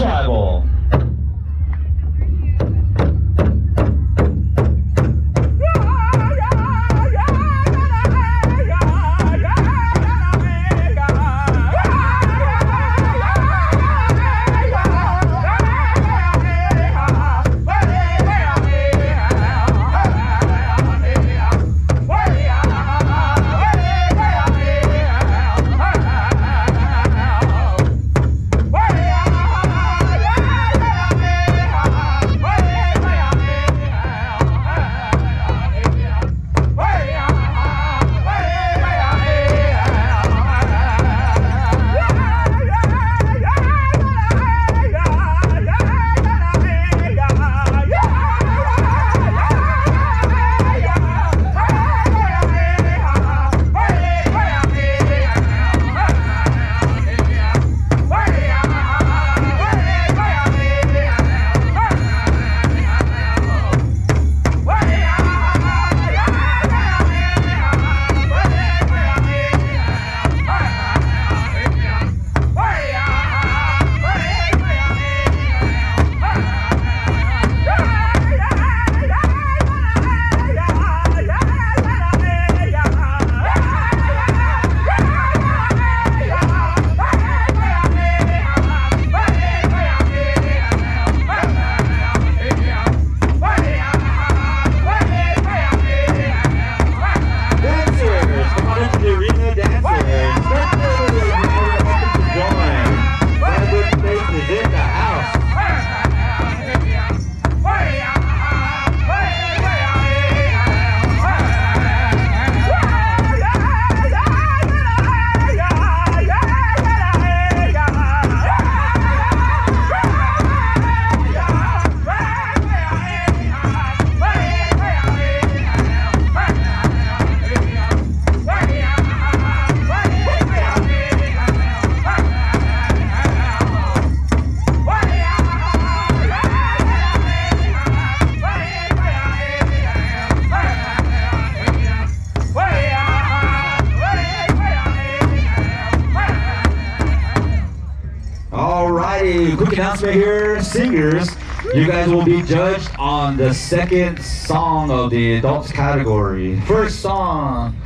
tribal Alrighty, quick announcement here, singers. You guys will be judged on the second song of the adults category. First song